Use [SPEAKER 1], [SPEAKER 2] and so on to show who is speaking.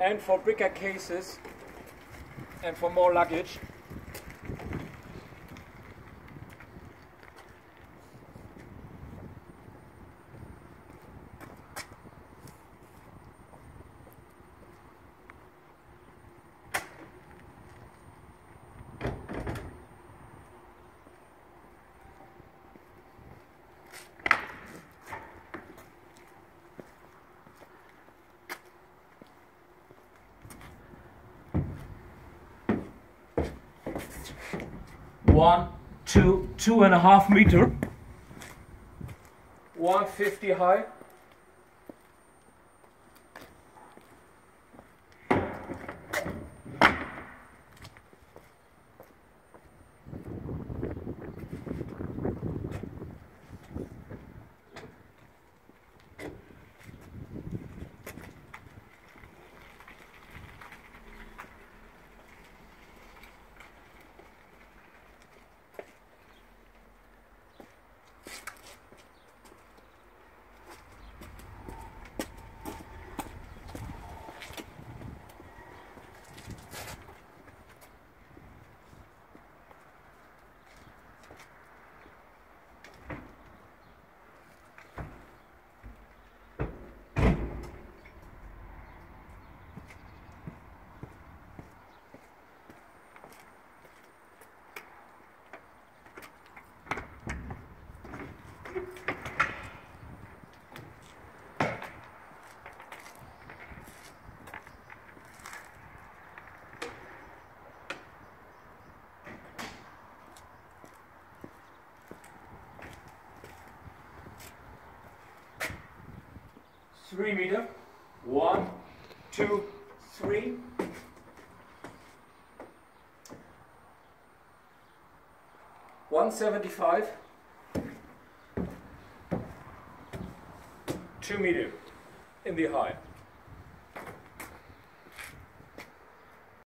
[SPEAKER 1] and for bigger cases and for more luggage. One, two, two and a half meter, 150 high. Three meter. One, two, three. One seventy five. Two meter in the high.